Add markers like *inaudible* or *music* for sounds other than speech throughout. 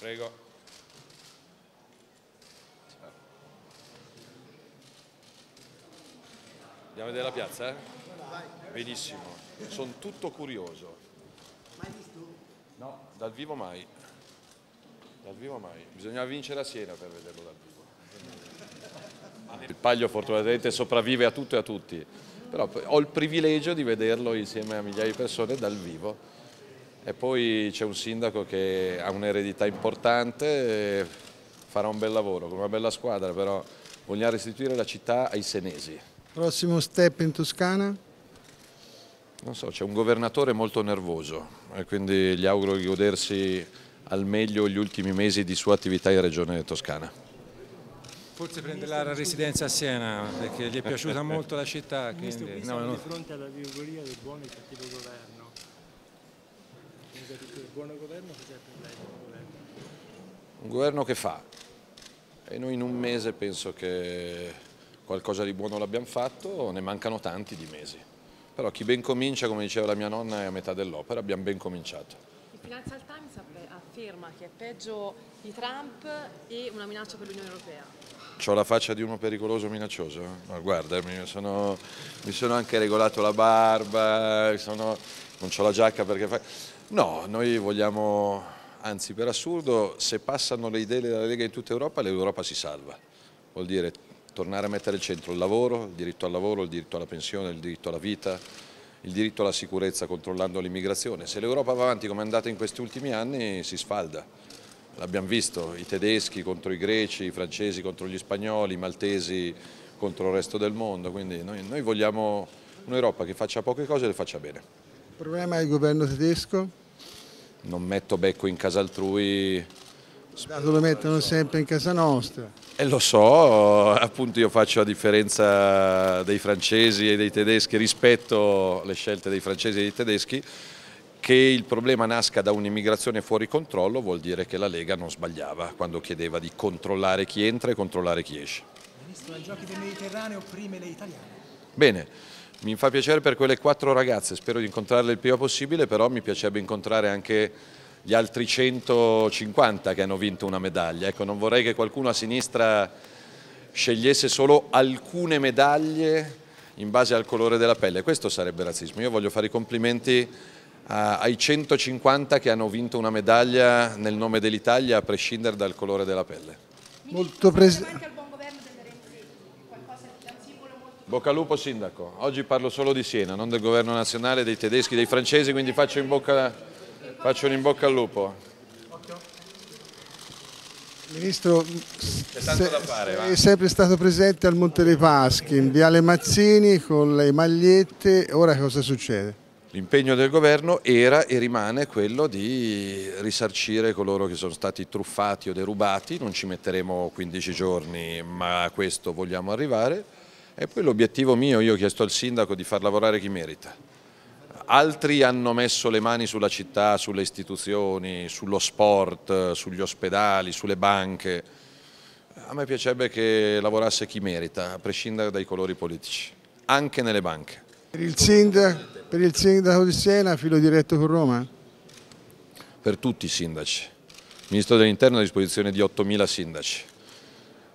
Prego. Andiamo a vedere la piazza? Eh? Benissimo, sono tutto curioso. Mai visto? No, dal vivo mai. Dal vivo mai. Bisognava vincere a Siena per vederlo dal vivo. Il Paglio fortunatamente sopravvive a tutto e a tutti, però ho il privilegio di vederlo insieme a migliaia di persone dal vivo. E poi c'è un sindaco che ha un'eredità importante, farà un bel lavoro, con una bella squadra, però vogliamo restituire la città ai senesi. Prossimo step in Toscana? Non so, c'è un governatore molto nervoso e quindi gli auguro di godersi al meglio gli ultimi mesi di sua attività in Regione Toscana. Forse prenderà la residenza a Siena perché gli è piaciuta molto la città. *laughs* Ministro, Quindi, siamo no, no. di fronte alla teoria del buono e cattivo governo. Il buono governo cos'è per lei il buono governo? Un governo che fa e noi in un mese penso che qualcosa di buono l'abbiamo fatto, ne mancano tanti di mesi. Però chi ben comincia, come diceva la mia nonna, è a metà dell'opera, abbiamo ben cominciato. Il Financial Times afferma che è peggio di Trump e una minaccia per l'Unione Europea. Ho la faccia di uno pericoloso minaccioso? Ma guarda, mi sono, mi sono anche regolato la barba, sono, non ho la giacca perché fa... No, noi vogliamo, anzi per assurdo, se passano le idee della Lega in tutta Europa, l'Europa si salva. Vuol dire tornare a mettere al centro il lavoro, il diritto al lavoro, il diritto alla pensione, il diritto alla vita, il diritto alla sicurezza controllando l'immigrazione. Se l'Europa va avanti come è andata in questi ultimi anni si sfalda. L'abbiamo visto, i tedeschi contro i greci, i francesi contro gli spagnoli, i maltesi contro il resto del mondo, quindi noi, noi vogliamo un'Europa che faccia poche cose e le faccia bene. Il problema è il governo tedesco? Non metto becco in casa altrui Dato lo mettono sempre in casa nostra. e lo so, appunto io faccio la differenza dei francesi e dei tedeschi rispetto alle scelte dei francesi e dei tedeschi, che il problema nasca da un'immigrazione fuori controllo vuol dire che la Lega non sbagliava quando chiedeva di controllare chi entra e controllare chi esce. Ministro, ai giochi del Mediterraneo prime le italiane. Bene, mi fa piacere per quelle quattro ragazze, spero di incontrarle il prima possibile, però mi piacerebbe incontrare anche gli altri 150 che hanno vinto una medaglia. Ecco, non vorrei che qualcuno a sinistra scegliesse solo alcune medaglie in base al colore della pelle, questo sarebbe razzismo. Io voglio fare i complimenti ai 150 che hanno vinto una medaglia nel nome dell'Italia a prescindere dal colore della pelle. Molto pres- anche al buon governo delle Renzi, qualcosa di un simbolo molto Bocca al lupo sindaco, oggi parlo solo di Siena, non del governo nazionale, dei tedeschi, dei francesi, quindi faccio, in bocca, faccio un in bocca al lupo. Ministro, tanto da fare, va. è sempre stato presente al Monte dei Paschi, in Viale Mazzini con le magliette, ora cosa succede? L'impegno del governo era e rimane quello di risarcire coloro che sono stati truffati o derubati, non ci metteremo 15 giorni ma a questo vogliamo arrivare e poi l'obiettivo mio, io ho chiesto al sindaco di far lavorare chi merita. Altri hanno messo le mani sulla città, sulle istituzioni, sullo sport, sugli ospedali, sulle banche. A me piacerebbe che lavorasse chi merita, a prescindere dai colori politici, anche nelle banche. Per il, sindaco, per il sindaco di Siena, filo diretto con Roma? per tutti i sindaci. Il Ministro dell'Interno è a disposizione di 8.000 sindaci.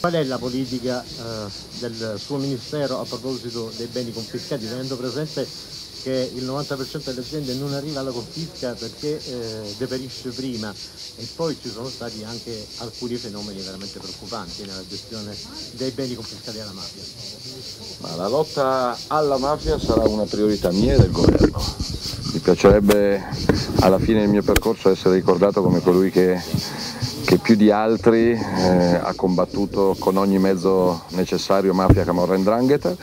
Qual è la politica eh, del suo ministero a proposito dei beni confiscati, tenendo presente che il 90% delle aziende non arriva alla confisca perché eh, deperisce prima e poi ci sono stati anche alcuni fenomeni veramente preoccupanti nella gestione dei beni confiscati alla mafia. Ma la lotta alla mafia sarà una priorità mia e del governo. Mi piacerebbe alla fine del mio percorso essere ricordato come colui che, che più di altri eh, ha combattuto con ogni mezzo necessario mafia, camorra e ndrangheta.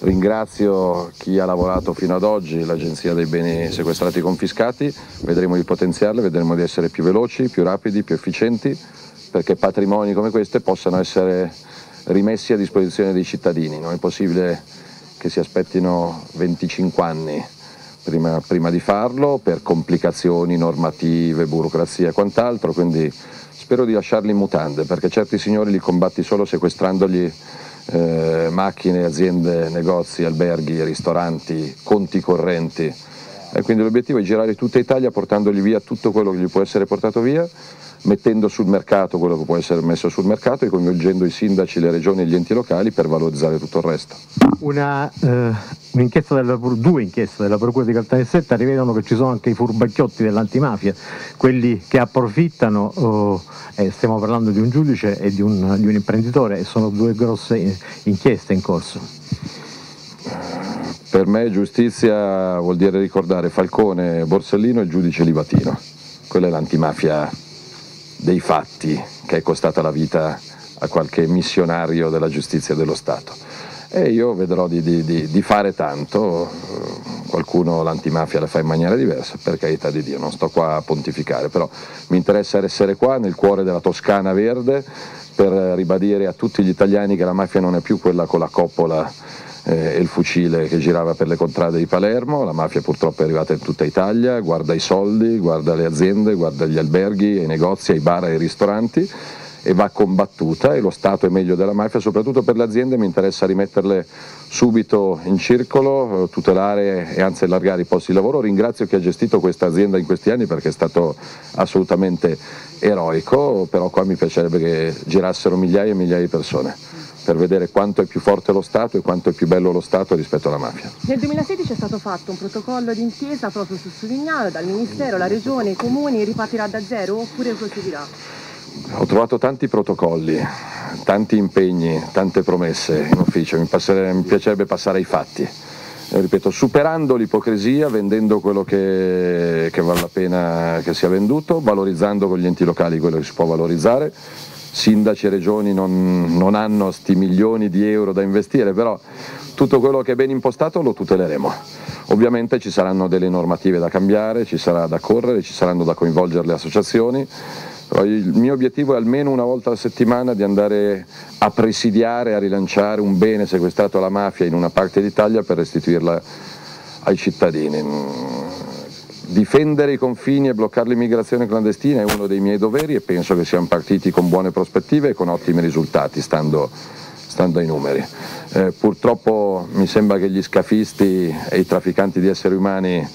Ringrazio chi ha lavorato fino ad oggi, l'Agenzia dei beni sequestrati e confiscati, vedremo di potenziarle, vedremo di essere più veloci, più rapidi, più efficienti, perché patrimoni come questi possano essere rimessi a disposizione dei cittadini. Non è possibile che si aspettino 25 anni prima, prima di farlo per complicazioni normative, burocrazia e quant'altro, quindi spero di lasciarli in mutande perché certi signori li combatti solo sequestrandogli eh, macchine, aziende, negozi, alberghi, ristoranti, conti correnti. E quindi l'obiettivo è girare tutta Italia portandogli via tutto quello che gli può essere portato via mettendo sul mercato quello che può essere messo sul mercato e coinvolgendo i sindaci, le regioni e gli enti locali per valorizzare tutto il resto. Una, eh, della, due inchieste della Procura di Caltanissetta rivelano che ci sono anche i furbacchiotti dell'antimafia, quelli che approfittano, oh, eh, stiamo parlando di un giudice e di un, di un imprenditore e sono due grosse inchieste in corso. Per me giustizia vuol dire ricordare Falcone, Borsellino e giudice Livatino. Quella è l'antimafia dei fatti che è costata la vita a qualche missionario della giustizia dello Stato. E io vedrò di, di, di, di fare tanto, qualcuno l'antimafia la fa in maniera diversa, per carità di Dio, non sto qua a pontificare, però mi interessa essere qua nel cuore della Toscana verde per ribadire a tutti gli italiani che la mafia non è più quella con la coppola e il fucile che girava per le contrade di Palermo, la mafia purtroppo è arrivata in tutta Italia, guarda i soldi, guarda le aziende, guarda gli alberghi, i negozi, i bar e i ristoranti e va combattuta e lo Stato è meglio della mafia, soprattutto per le aziende mi interessa rimetterle subito in circolo, eh, tutelare e anzi allargare i posti di lavoro. Ringrazio chi ha gestito questa azienda in questi anni perché è stato assolutamente eroico, però qua mi piacerebbe che girassero migliaia e migliaia di persone per vedere quanto è più forte lo Stato e quanto è più bello lo Stato rispetto alla mafia. Nel 2016 è stato fatto un protocollo d'intesa proprio su Suvignano dal Ministero, la Regione, i Comuni, ripartirà da zero oppure proseguirà? Ho trovato tanti protocolli, tanti impegni, tante promesse in ufficio, mi, mi piacerebbe passare ai fatti. Eh, ripeto, superando l'ipocrisia, vendendo quello che, che vale la pena che sia venduto, valorizzando con gli enti locali quello che si può valorizzare, sindaci e regioni non, non hanno sti milioni di euro da investire, però tutto quello che è ben impostato lo tuteleremo. Ovviamente ci saranno delle normative da cambiare, ci sarà da correre, ci saranno da coinvolgere le associazioni, però il mio obiettivo è almeno una volta alla settimana di andare a presidiare, a rilanciare un bene sequestrato alla mafia in una parte d'Italia per restituirla ai cittadini difendere i confini e bloccare l'immigrazione clandestina è uno dei miei doveri e penso che siamo partiti con buone prospettive e con ottimi risultati, stando, stando ai numeri. Eh, purtroppo mi sembra che gli scafisti e i trafficanti di esseri umani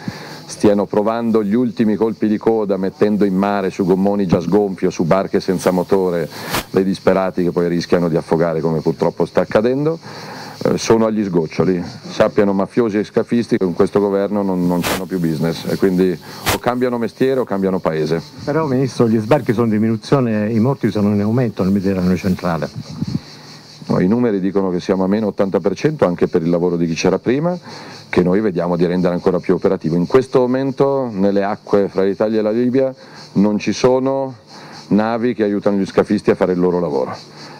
stiano provando gli ultimi colpi di coda mettendo in mare su gommoni già sgonfi o su barche senza motore dei disperati che poi rischiano di affogare come purtroppo sta accadendo. Eh, sono agli sgoccioli, sappiano mafiosi e scafisti che con questo governo non, non hanno più business e quindi o cambiano mestiere o cambiano paese. Però Ministro gli sbarchi sono in diminuzione, i morti sono in aumento nel Mediterraneo centrale. No, I numeri dicono che siamo a meno 80% anche per il lavoro di chi c'era prima, che noi vediamo di rendere ancora più operativo. In questo momento nelle acque fra l'Italia e la Libia non ci sono navi che aiutano gli scafisti a fare il loro lavoro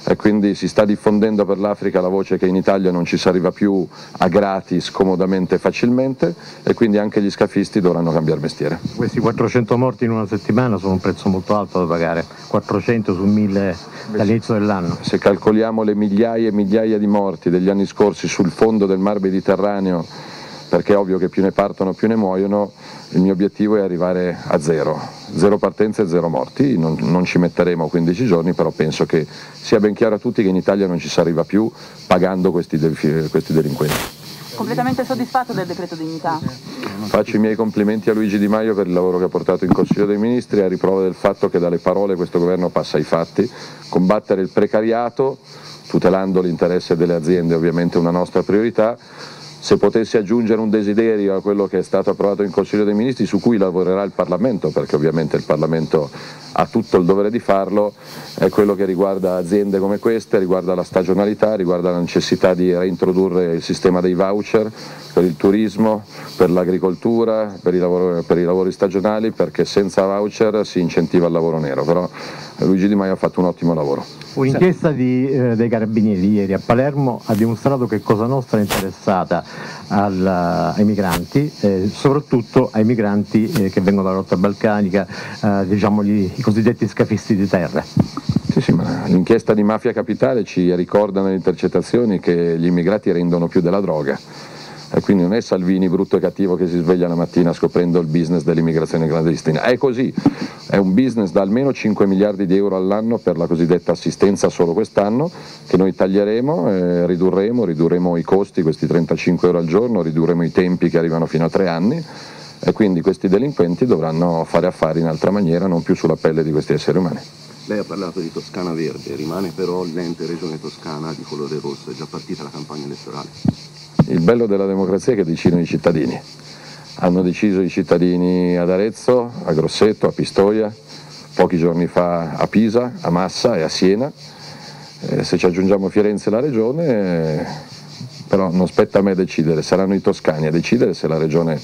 e quindi si sta diffondendo per l'Africa la voce che in Italia non ci si arriva più a gratis, comodamente facilmente e quindi anche gli scafisti dovranno cambiare mestiere. Questi 400 morti in una settimana sono un prezzo molto alto da pagare, 400 su 1000 dall'inizio dell'anno. Se calcoliamo le migliaia e migliaia di morti degli anni scorsi sul fondo del mar Mediterraneo, perché è ovvio che più ne partono più ne muoiono, il mio obiettivo è arrivare a zero, zero partenze e zero morti, non, non, ci metteremo 15 giorni, però penso che sia ben chiaro a tutti che in Italia non ci si arriva più pagando questi, questi delinquenti. Completamente soddisfatto del decreto dignità? Faccio i miei complimenti a Luigi Di Maio per il lavoro che ha portato in Consiglio dei Ministri, a riprova del fatto che dalle parole questo governo passa ai fatti, combattere il precariato, tutelando l'interesse delle aziende ovviamente è una nostra priorità, se potessi aggiungere un desiderio a quello che è stato approvato in Consiglio dei Ministri su cui lavorerà il Parlamento, perché ovviamente il Parlamento ha tutto il dovere di farlo, è quello che riguarda aziende come queste, riguarda la stagionalità, riguarda la necessità di reintrodurre il sistema dei voucher per il turismo, per l'agricoltura, per per i lavori stagionali, perché senza voucher si incentiva il lavoro nero. Però Luigi Di Maio ha fatto un ottimo lavoro. Un'inchiesta eh, dei carabinieri ieri a Palermo ha dimostrato che Cosa Nostra è interessata al, ai migranti, eh, soprattutto ai migranti eh, che vengono dalla rotta balcanica, eh, diciamo gli, i cosiddetti scafisti di terra. Sì, sì, ma l'inchiesta di Mafia Capitale ci ricorda nelle intercettazioni che gli immigrati rendono più della droga e quindi non è Salvini brutto e cattivo che si sveglia la mattina scoprendo il business dell'immigrazione clandestina, è così, è un business da almeno 5 miliardi di euro all'anno per la cosiddetta assistenza solo quest'anno che noi taglieremo, eh, ridurremo, ridurremo i costi, questi 35 euro al giorno, ridurremo i tempi che arrivano fino a 3 anni. E quindi questi delinquenti dovranno fare affari in altra maniera, non più sulla pelle di questi esseri umani. Lei ha parlato di Toscana Verde, rimane però l'ente Regione Toscana di colore rosso, è già partita la campagna elettorale. Il bello della democrazia è che decidono i cittadini. Hanno deciso i cittadini ad Arezzo, a Grosseto, a Pistoia, pochi giorni fa a Pisa, a Massa e a Siena. Eh, se ci aggiungiamo Firenze e la regione, eh, però non spetta a me decidere, saranno i toscani a decidere se la regione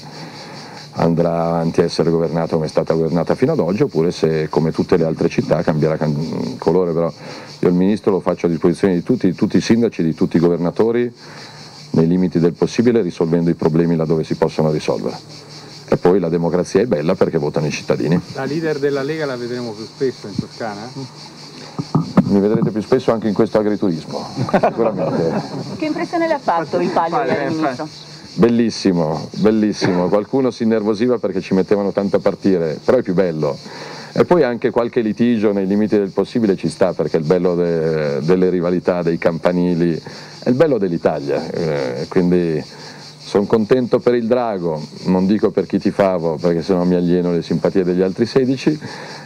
andrà avanti a essere governata come è stata governata fino ad oggi oppure se come tutte le altre città cambierà colore, però io il ministro lo faccio a disposizione di tutti, di tutti i sindaci, di tutti i governatori nei limiti del possibile risolvendo i problemi laddove si possono risolvere. E poi la democrazia è bella perché votano i cittadini. La leader della Lega la vedremo più spesso in Toscana? Mi vedrete più spesso anche in questo agriturismo, *laughs* sicuramente. Che impressione le ha fatto il palio del ministro? Bellissimo, bellissimo. Qualcuno si innervosiva perché ci mettevano tanto a partire, però è più bello. E poi anche qualche litigio nei limiti del possibile ci sta perché il bello de, delle rivalità, dei campanili, è il bello dell'Italia. Eh, quindi sono contento per il Drago, non dico per chi ti favo perché sennò mi alieno le simpatie degli altri 16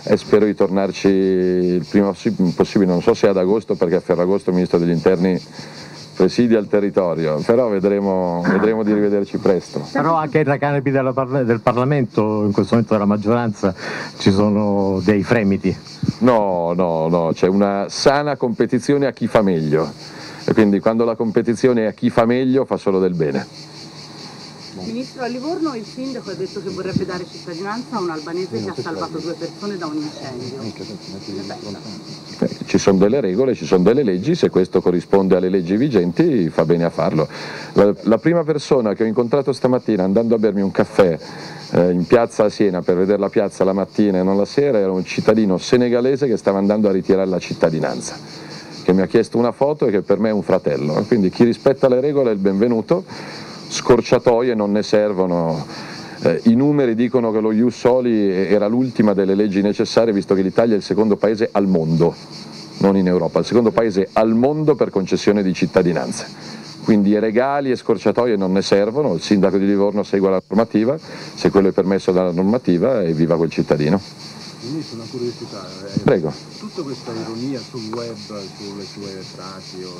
e spero di tornarci il prima possibile, non so se ad agosto perché a Ferragosto il Ministro degli Interni presidia il territorio, però vedremo, vedremo, di rivederci presto. Però anche tra canepi del Parlamento, in questo momento della maggioranza, ci sono dei fremiti. No, no, no, c'è una sana competizione a chi fa meglio e quindi quando la competizione è a chi fa meglio fa solo del bene. Ministro, a Livorno il sindaco ha detto che vorrebbe dare cittadinanza a un albanese che ha salvato due persone da un incendio. Beh, ci sono delle regole, ci sono delle leggi, se questo corrisponde alle leggi vigenti fa bene a farlo. La, la prima persona che ho incontrato stamattina andando a bermi un caffè eh, in piazza a Siena per vedere la piazza la mattina e non la sera era un cittadino senegalese che stava andando a ritirare la cittadinanza che mi ha chiesto una foto e che per me è un fratello. Quindi chi rispetta le regole è il benvenuto scorciatoie non ne servono. Eh, I numeri dicono che lo Ius Soli era l'ultima delle leggi necessarie visto che l'Italia è il secondo paese al mondo, non in Europa, il secondo paese al mondo per concessione di cittadinanze. Quindi regali e scorciatoie non ne servono, il sindaco di Livorno segue la normativa, se quello è permesso dalla normativa e viva quel cittadino. Ministro, una curiosità. Eh, Prego. Tutta questa ironia sul web, sulle sue frasi o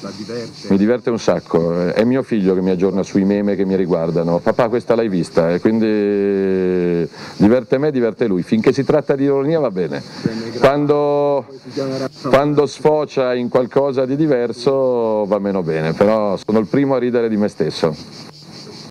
la diverte? Mi diverte un sacco, è mio figlio che mi aggiorna sui meme che mi riguardano. Papà questa l'hai vista e quindi diverte me, diverte lui. Finché si tratta di ironia va bene. Quando, quando sfocia in qualcosa di diverso va meno bene, però sono il primo a ridere di me stesso.